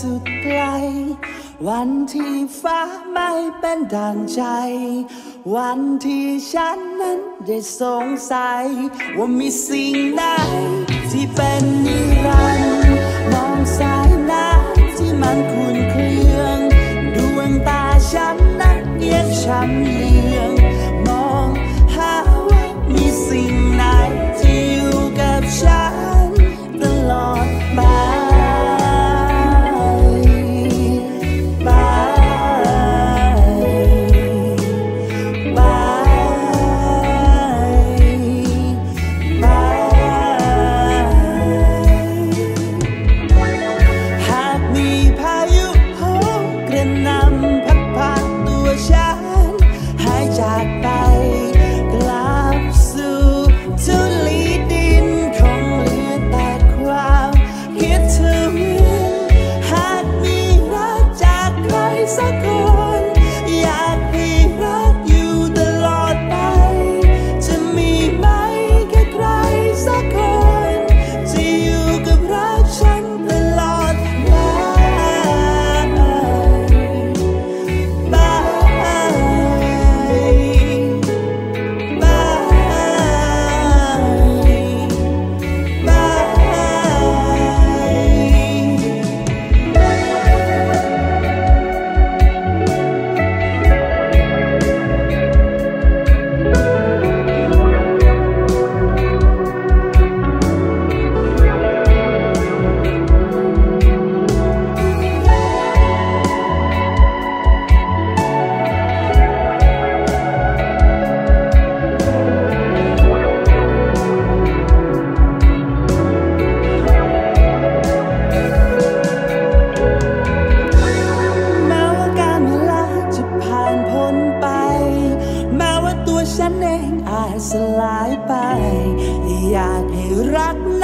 สุดไกล วันที่ฟ้าไม่เป็นดังใจ วันที่ฉันนั้นได้สงสัย ว่ามีสิ่งใดที่เป็นนิ รั กนั้นยังอยากให้รักนั้